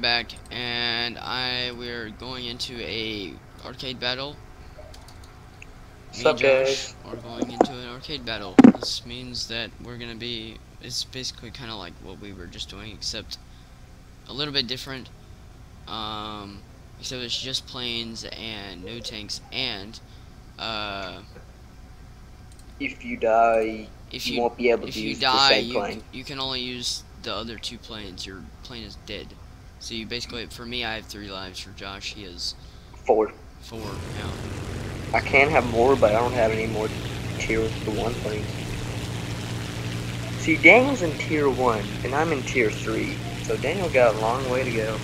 back, and I we're going into a arcade battle. Me and Josh are going into an arcade battle. This means that we're gonna be. It's basically kind of like what we were just doing, except a little bit different. Um, except it's just planes and no tanks, and uh, If you die, if you, you won't be able to you use die, the same you, plane. you can only use the other two planes. Your plane is dead. So you basically, for me, I have three lives. For Josh, he has Four. four now. I can have more, but I don't have any more tier one planes. See, Daniel's in tier one, and I'm in tier three. So Daniel got a long way to go.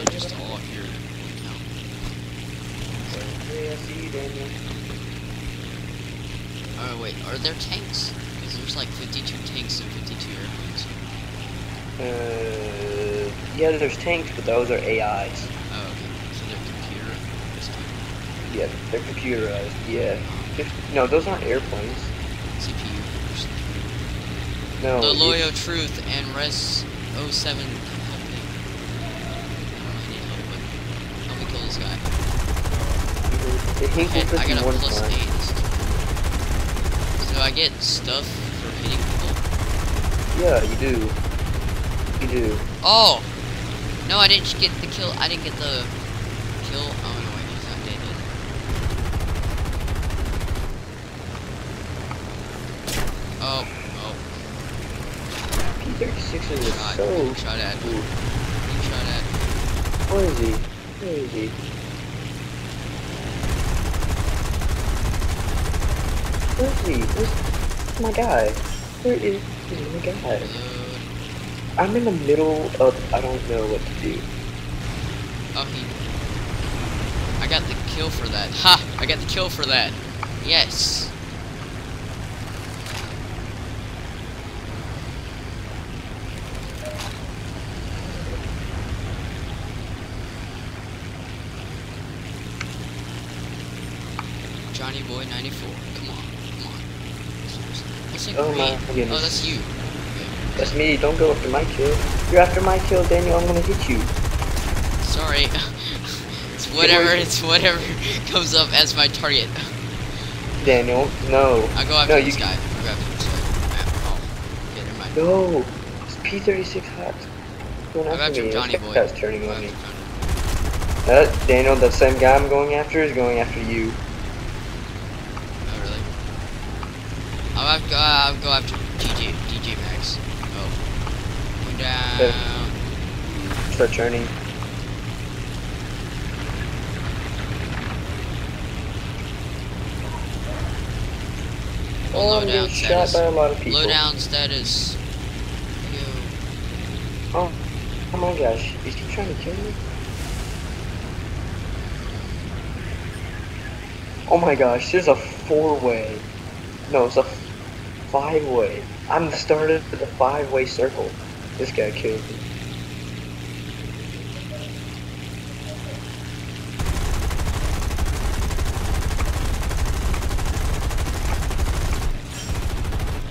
Yeah, just all up here. Now. I see you, Daniel. Oh wait, are there tanks? Because there's like 52 tanks and 52 airplanes. Uh, yeah, there's tanks, but those are AIs. Oh, okay. So they're computer. Just Yeah, they're computerized. Yeah. Fif- No, those aren't airplanes. CPU. or something. No. the it's- Loyal Truth and Res 07 help me. I help, me kill this guy. Mm-hmm. The I, Hinkle got a plus fine. 8. This is- So I get stuff for hitting people. Yeah, you do. You do. Oh! No, I didn't get the kill. I didn't get the kill. Oh, no, wait, he's not dead yet. Oh, oh, P36 is shot. so. Getting shot at. Ooh, Getting shot at. Where is he? Where is he? Where is he? Where's my guy? Where is, is my guy? Reload. I'm in the middle of. I don't know what to do. Oh, he. I got the kill for that. Ha! I got the kill for that. Yes. Johnny Boy 94. Come on, come on. Oh my goodness. Oh, that's you. That's me. Don't go after my kill. You're after my kill, Daniel. I'm gonna hit you. Sorry. it's whatever. It's whatever comes up as my target. Daniel, no. I'll go after No, this guy. I'll go after this guy. Oh, yeah, never mind. No. It's P36 hot. Going go after me. Johnny Boy. guy's turning on me. Uh, Daniel, the same guy I'm going after is going after you. Oh, really? I'll have go, I'll go after DJ, DJ Max. Oh. Go down. Start turning. Oh, low I'm down getting shot status. by a lot of people. Low down status. Yo. Oh, oh my gosh, is he trying to kill me? Oh my gosh, there's a four-way. No, it's a five-way. I'm started start of the five-way circle. This guy killed me.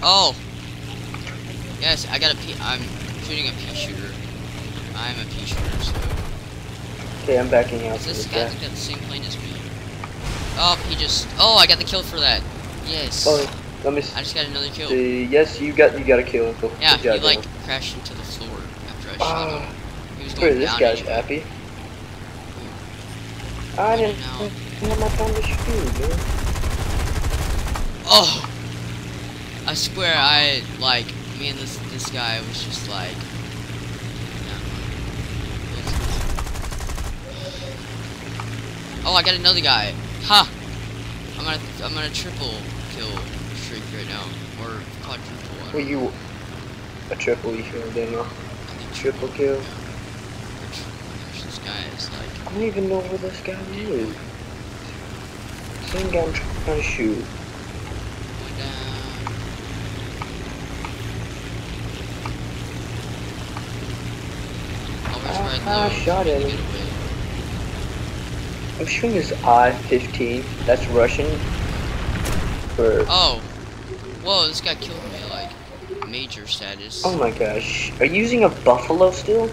Oh! Yes, I got a P. I'm shooting a pea shooter. I'm a pea shooter, so. Okay, I'm backing out Is this this guy guy. got the same plane as me? Oh, he just. Oh, I got the kill for that. Yes. Oh, let me I just got another kill. see. Yes, you got you got a kill. Yeah, he like crashed into the floor after I shot him. He was going this guy's happy. I didn't have my time to shoot, man. Oh! I swear I like me and this this guy was just like Oh I got another guy. Ha! I'm gonna I'm gonna triple kill streak right now. Or quadruple. Were you a triple you kill, Daniel? I Triple kill? This guy is like I don't even know where this guy is. Same guy I'm trying to shoot. down. Always Ah, ah, shot him. I'm shooting this I-15. That's Russian. For Oh, whoa! This guy killed major status. oh my gosh, are you using a Buffalo still?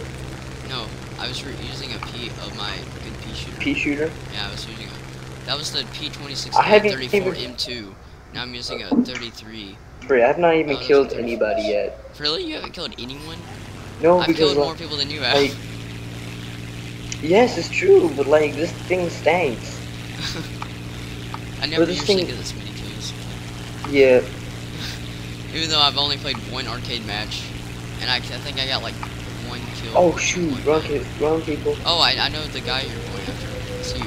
No, I was re- using a P of my good P shooter. Pea shooter. Yeah, I was using a. That was the P26 I haven't 34 even- M2. Now I'm using a 33. Bro, I've not even Oh, killed anybody yet. Really? You haven't killed anyone? No, I've because killed uh, more like, people than you have. like, yes, it's true, but like this thing stinks. I never this usually thing- get this many kills. Yeah, Even though I've only played one arcade match, and I, I think I got like one kill. Oh shoot, one run, match. kid, run people. Oh, I, I know the guy you're going after. It's you.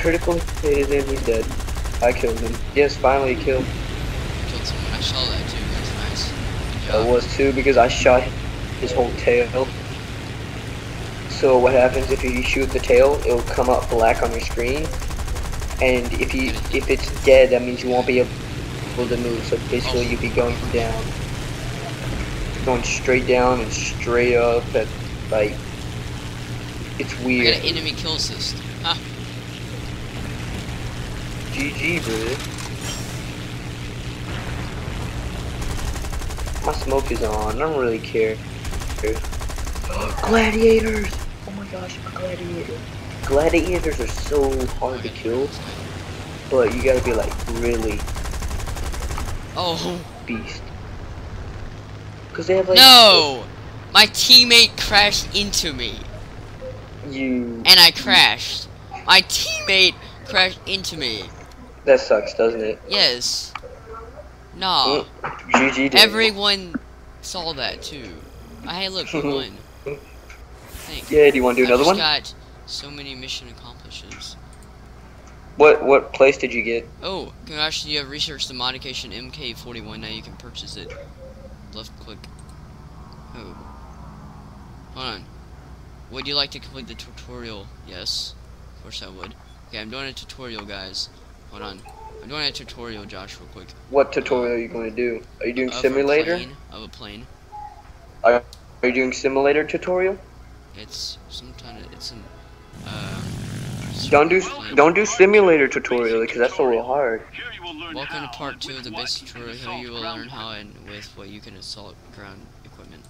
Critical hit him, he's dead. I killed him. Yes, finally a kill. You killed someone. I saw that too. That's nice. Good I was too because I shot his whole tail. So what happens if you shoot the tail? It'll come up black on your screen, and if you if it's dead, that means you won't be able to move. So basically, you'd be going down, going straight down and straight up. At like, it's I got weird. an enemy kill assist. Huh. GG, bro. My smoke is on. I don't really care. Gladiators! Oh my gosh, a gladiator. Gladiators are so hard to kill, but you gotta be like really Oh beast. Cause they have like no! My teammate crashed into me, you. and I crashed. My teammate crashed into me. That sucks, doesn't it? Yes. Nah. GG. Everyone saw that too. I hey look, we won. Thank. Yeah. Do you want to do I another one? got so many mission accomplishes. What what place did you get? Oh, congrats! You have researched the modification MK41. Now you can purchase it. Left click. Oh. Hold on. Would you like to complete the tutorial? Yes. Of course I would. Okay, I'm doing a tutorial, guys. Hold on. I'm doing a tutorial, Josh, real quick. What tutorial are you going to do? Are you doing Of a simulator? plane- Of a plane. Are you doing simulator tutorial? It's some kind of. It's an. Uh, Don't do don't do simulator tutorial because that's a little hard. Here you will learn Welcome to part two of the basic tutorial. Here you will learn how and with what you can assault ground equipment.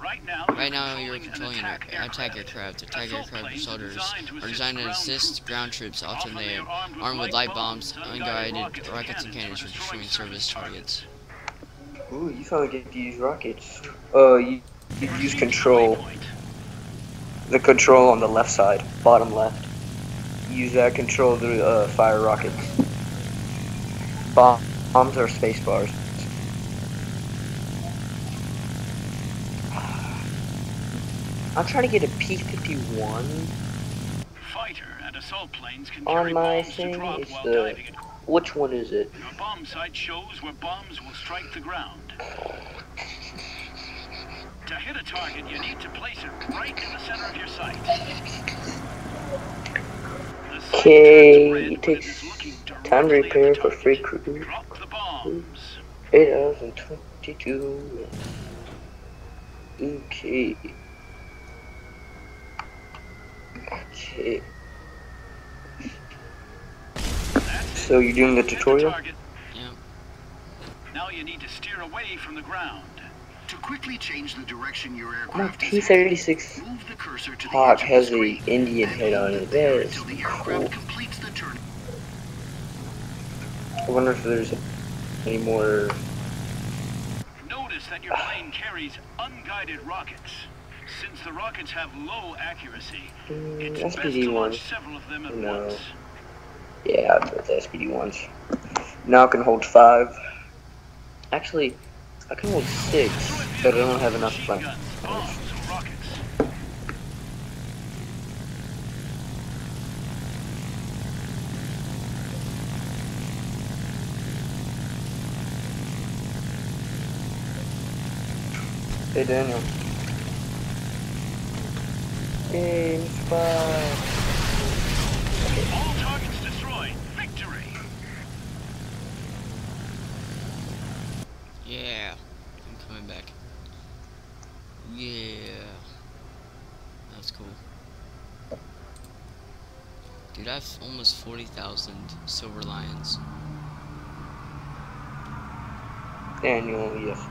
Right now, Right now, you're controlling an attack attack aircraft. Attack Assault aircraft planes are assaulters designed to are assist designed to ground assist troops. ground troops. Often Often they they are are armed with light light bombs, bombs, unguided unguided rockets, rockets, and and cannons for destroying service targets. Ooh, you finally get to use rockets. Uh, you, you use control. The control on the left side, bottom left. Use that control to uh, fire rockets. Bomb, bombs are space bars. I'm trying to get a P-51. Fighter and assault planes can On my thing while the-. Which one is it? Your bomb sight shows where bombs will strike the ground. To hit a target, you need to place it right in the center of your sight. The sight Okay, it takes time to directly at the repair for free crew. Drop the bombs. 8022. Okay. Okay. So you're doing the tutorial? target. Yeah. Now you need to steer away from the ground. To quickly change the direction your My aircraft is headed, P-36 move the cursor to the Hawk has the Indian head on it. there That is the cool. completes the turn. I wonder if there's any more. Notice that your plane carries unguided rockets. Since the rockets have low accuracy, Mm, it's best to ones. launch several of them at No. once. Yeah, the SPD ones. Now I can hold five. Actually, I can hold six, but I don't have enough fun. Hey Daniel. games. Bye. All targets destroyed. Victory. Yeah. I'm coming back. Yeah. That's cool. Almost 40,000 silver lions. Daniel, yes.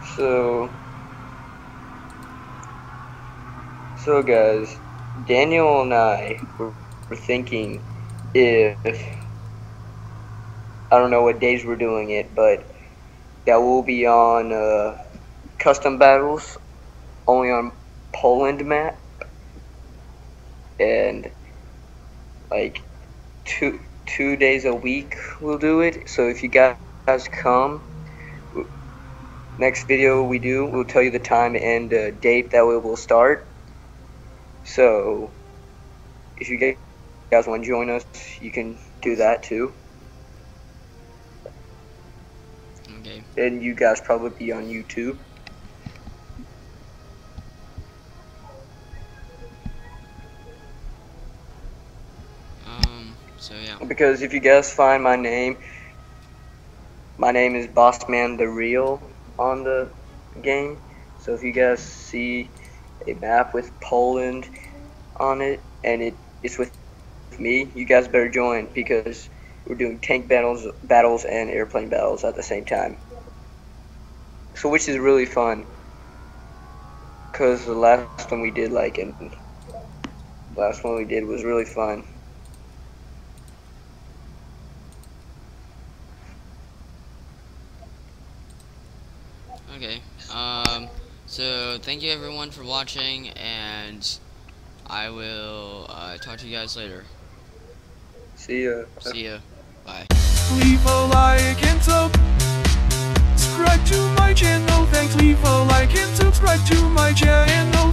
So, so guys, Daniel and I were, were thinking if I don't know what days we're doing it, but that will be on uh, custom battles, only on Poland map, and like two two days a week we'll do it. So if you guys come next video we do, we'll tell you the time and uh, date that we will start. So, if you guys want to join us, you can do that too. Okay. And you guys probably be on YouTube. Because if you guys find my name, my name is Bossman the Real on the game. So if you guys see a map with Poland on it and it is with me, you guys better join because we're doing tank battles, battles and airplane battles at the same time. So which is really fun. Cause the last one we did like and last one we did was really fun. Okay. Um, so thank you everyone for watching, and I will uh, talk to you guys later. See ya. See ya. Bye. Leave a like and subscribe to my channel. Thanks, leave a like and subscribe to my channel.